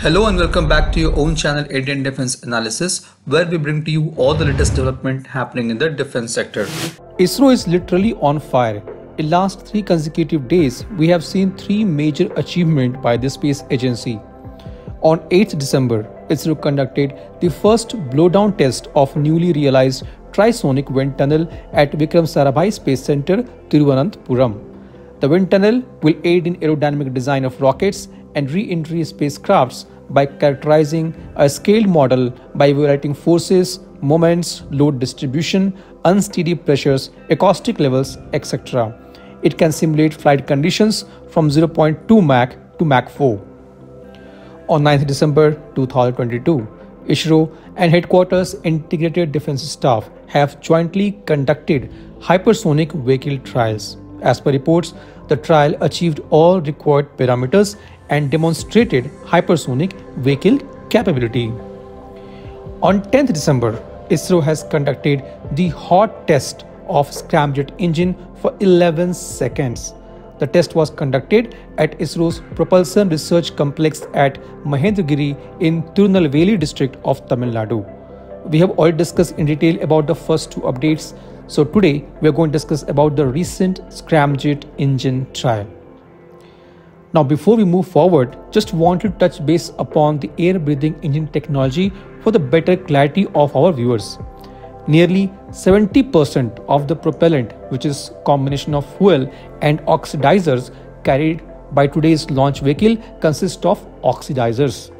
Hello and welcome back to your own channel Indian Defense Analysis where we bring to you all the latest development happening in the defense sector. ISRO is literally on fire. In last 3 consecutive days, we have seen 3 major achievements by the space agency. On 8th December, ISRO conducted the first blowdown test of newly realized trisonic wind tunnel at Vikram Sarabhai Space Center, Thiruvananthapuram. The wind tunnel will aid in aerodynamic design of rockets and re-entry spacecrafts by characterizing a scaled model by evaluating forces, moments, load distribution, unsteady pressures, acoustic levels, etc. It can simulate flight conditions from 0.2 Mach to Mach 4. On 9th December 2022, ISRO and Headquarters Integrated Defense Staff have jointly conducted hypersonic vehicle trials. As per reports, the trial achieved all required parameters and demonstrated hypersonic vehicle capability. On 10th December, ISRO has conducted the hot test of scramjet engine for 11 seconds. The test was conducted at ISRO's Propulsion Research Complex at Mahendragiri in Tirunelveli district of Tamil Nadu. We have already discussed in detail about the first two updates, so today we are going to discuss about the recent scramjet engine trial. Now before we move forward, just want to touch base upon the air breathing engine technology for the better clarity of our viewers. Nearly 70% of the propellant, which is combination of fuel and oxidizers carried by today's launch vehicle consists of oxidizers.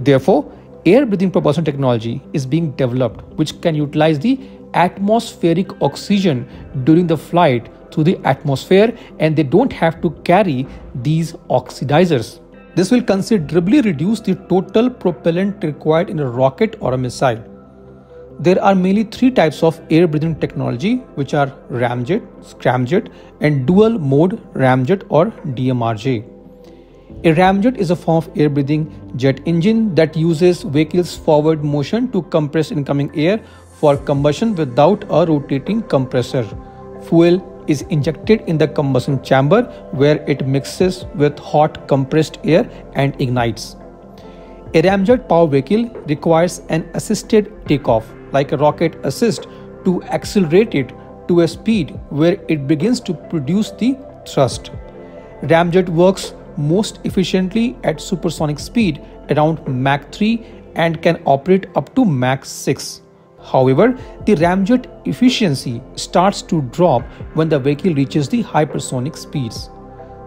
Therefore, air breathing propulsion technology is being developed which can utilize the atmospheric oxygen during the flight through the atmosphere and they don't have to carry these oxidizers. This will considerably reduce the total propellant required in a rocket or a missile. There are mainly three types of air breathing technology which are ramjet, scramjet and dual mode ramjet or DMRJ. A ramjet is a form of air breathing jet engine that uses vehicle's forward motion to compress incoming air for combustion without a rotating compressor. Fuel is injected in the combustion chamber where it mixes with hot compressed air and ignites. A ramjet power vehicle requires an assisted takeoff, like a rocket assist, to accelerate it to a speed where it begins to produce the thrust. Ramjet works most efficiently at supersonic speed around Mach 3 and can operate up to Mach 6. However, the ramjet efficiency starts to drop when the vehicle reaches the hypersonic speeds.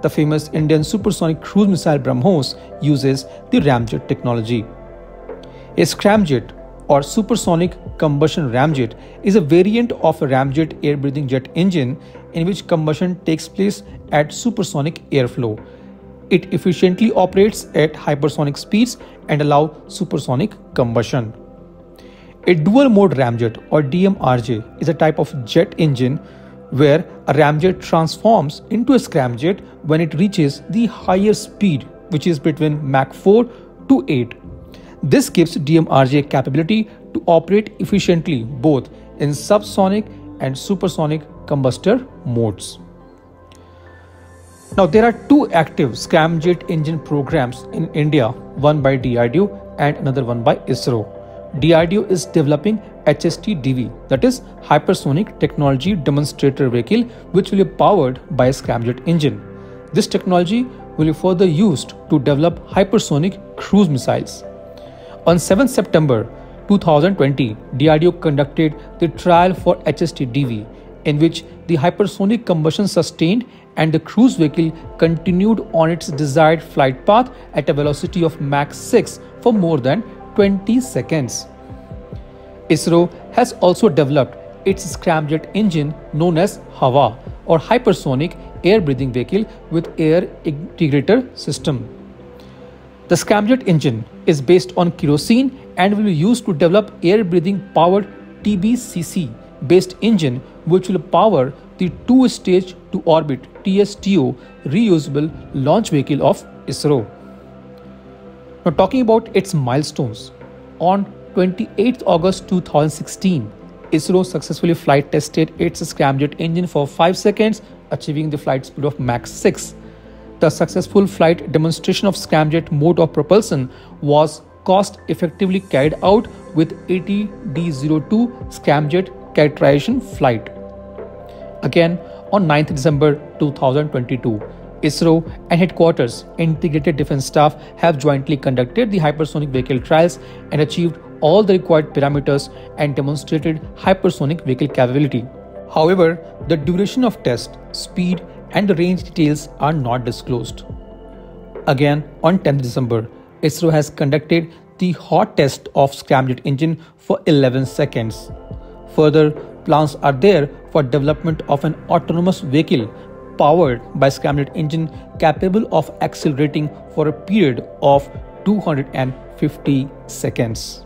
The famous Indian supersonic cruise missile BrahMos uses the ramjet technology. A scramjet or supersonic combustion ramjet is a variant of a ramjet air-breathing jet engine in which combustion takes place at supersonic airflow. It efficiently operates at hypersonic speeds and allow supersonic combustion. A dual mode ramjet or DMRJ is a type of jet engine where a ramjet transforms into a scramjet when it reaches the higher speed which is between Mach 4 to 8. This gives DMRJ capability to operate efficiently both in subsonic and supersonic combustor modes. Now there are two active scramjet engine programs in India, one by DRDO and another one by ISRO. DRDO is developing HST-DV, that is Hypersonic Technology Demonstrator Vehicle, which will be powered by a scramjet engine. This technology will be further used to develop hypersonic cruise missiles. On 7 September 2020, DRDO conducted the trial for HST-DV, in which the hypersonic combustion sustained and the cruise vehicle continued on its desired flight path at a velocity of Mach 6 for more than 20 seconds. ISRO has also developed its scramjet engine known as HAVA or Hypersonic Air Breathing Vehicle with Air Integrator System. The scramjet engine is based on kerosene and will be used to develop air breathing powered TBCC based engine which will power the two stage to orbit TSTO reusable launch vehicle of ISRO. Now, talking about its milestones, on 28 August 2016, ISRO successfully flight tested its scramjet engine for 5 seconds, achieving the flight speed of Mach 6. the successful flight demonstration of scramjet mode of propulsion was cost effectively carried out with ATD-02 scramjet characterization flight. Again, on 9th December 2022, ISRO and Headquarters Integrated Defense Staff have jointly conducted the hypersonic vehicle trials and achieved all the required parameters and demonstrated hypersonic vehicle capability. However, the duration of test, speed, and the range details are not disclosed. Again, on 10th December, ISRO has conducted the hot test of scramjet engine for 11 seconds. Further, plans are there for development of an autonomous vehicle powered by scramjet engine capable of accelerating for a period of 250 seconds.